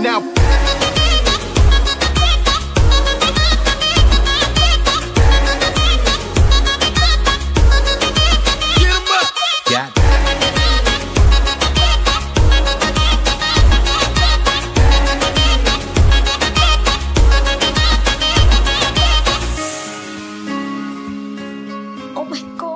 Now. Oh my god.